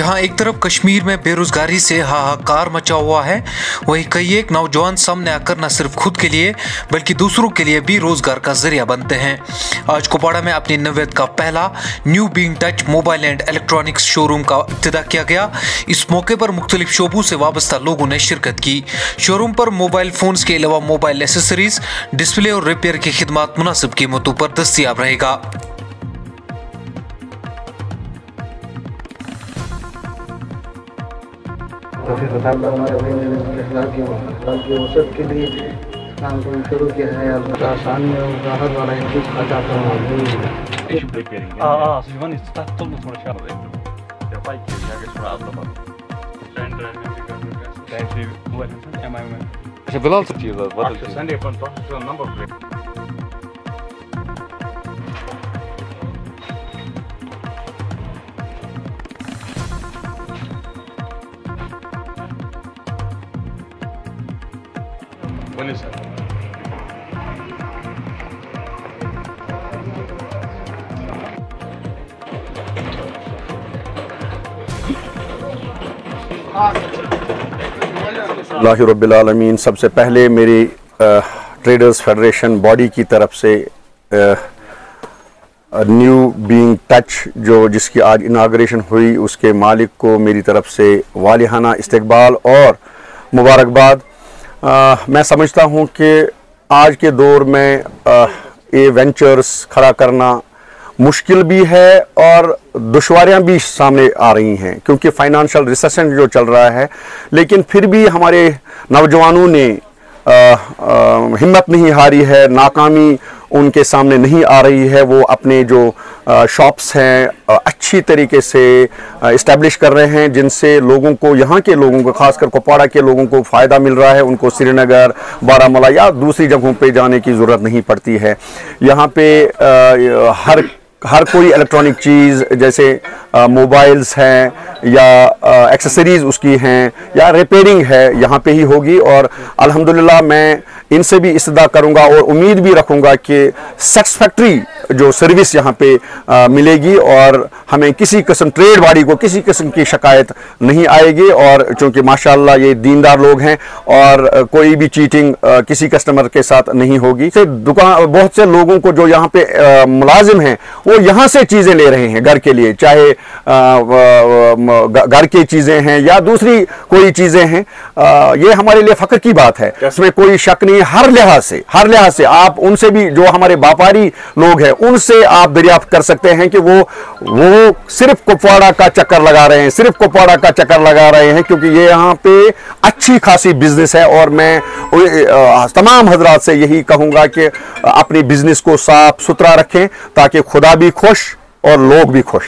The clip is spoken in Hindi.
जहाँ एक तरफ़ कश्मीर में बेरोजगारी से हाहाकार मचा हुआ है, वहीं कई एक नौजवान सामने आकर न सिर्फ़ खुद के लिए, बल्कि दूसरों के लिए भी रोज़गार का ज़रिया बनते हैं। आज कुपवाड़ा में अपनी नवेद का पहला new being touch mobile and electronics showroom का इब्तदा किया गया। इस मौके पर मुख्तलिफ़ शोबों से वाबस्ता लोगों ने शिरकत की। शोरूम पर मोबाइल फ़ोन के अलावा मोबाइल एसेसरीज, डिस्प्ले और रिपेयर की खिदमत मुनासिब कीमतों पर दस्तियाब रहेगा। तो फिर बताता हूँ हमारे भाई ने इस्लाम की इस्लाम की वसत के लिए काम को शुरू किया है। और आसान में राहत वाला एक चीज़ खा जाता हूँ शिवन तो थोड़ा शार्प अच्छा, तो है। अच्छा बिलाल सब चीज़ है बोलिए सर। रबीआलमीन सबसे पहले मेरी ट्रेडर्स फेडरेशन बॉडी की तरफ़ से न्यू बीइंग टच, जो जिसकी आज इनाग्रेशन हुई, उसके मालिक को मेरी तरफ़ से वालिहाना इस्तबाल और मुबारकबाद। अ, मैं समझता हूँ कि आज के दौर में ये वेंचर्स खड़ा करना मुश्किल भी है और दुश्वारियाँ भी सामने आ रही हैं क्योंकि फाइनेंशियल रिसेशन जो चल रहा है लेकिन फिर भी हमारे नौजवानों ने अ, अ, हिम्मत नहीं हारी है नाकामी उनके सामने नहीं आ रही है वो अपने जो शॉप्स हैं अच्छी तरीके से इस्टेब्लिश कर रहे हैं, जिनसे लोगों को, यहाँ के लोगों को, खासकर कुपवाड़ा के लोगों को फ़ायदा मिल रहा है। उनको श्रीनगर, बारामूला या दूसरी जगहों पे जाने की ज़रूरत नहीं पड़ती है। यहाँ पे हर हर कोई इलेक्ट्रॉनिक चीज़, जैसे मोबाइल्स हैं, या एक्सेसरीज़ उसकी हैं, या रिपेयरिंग है, यहाँ पे ही होगी। और अल्हम्दुलिल्लाह मैं इनसे भी इस्तदा करूँगा और उम्मीद भी रखूँगा कि सेटिस्फैक्ट्री जो सर्विस यहाँ पे आ, मिलेगी और हमें किसी किस्म ट्रेड बाड़ी को किसी किस्म की शिकायत नहीं आएगी और चूँकि माशाल्लाह ये दीनदार लोग हैं और कोई भी चीटिंग आ, किसी कस्टमर के साथ नहीं होगी। से दुकान बहुत से लोगों को जो यहाँ पे आ, मुलाजिम हैं वो यहाँ से चीज़ें ले रहे हैं घर के लिए चाहे घर की चीज़ें हैं या दूसरी कोई चीज़ें हैं। आ, ये हमारे लिए फ़ख्र की बात है। इसमें कोई शक नहीं हर लिहाज से हर लिहाज से आप उनसे भी जो हमारे व्यापारी लोग हैं उनसे आप दरियाफ्त कर सकते हैं कि वो वो सिर्फ़ कुपवाड़ा का चक्कर लगा रहे हैं, सिर्फ़ कुपवाड़ा का चक्कर लगा रहे हैं क्योंकि ये यहाँ पे अच्छी खासी बिज़नेस है और मैं तमाम हजरात से यही कहूँगा कि अपनी बिज़नेस को साफ़ सुथरा रखें ताकि खुदा भी खुश और लोग भी खुश।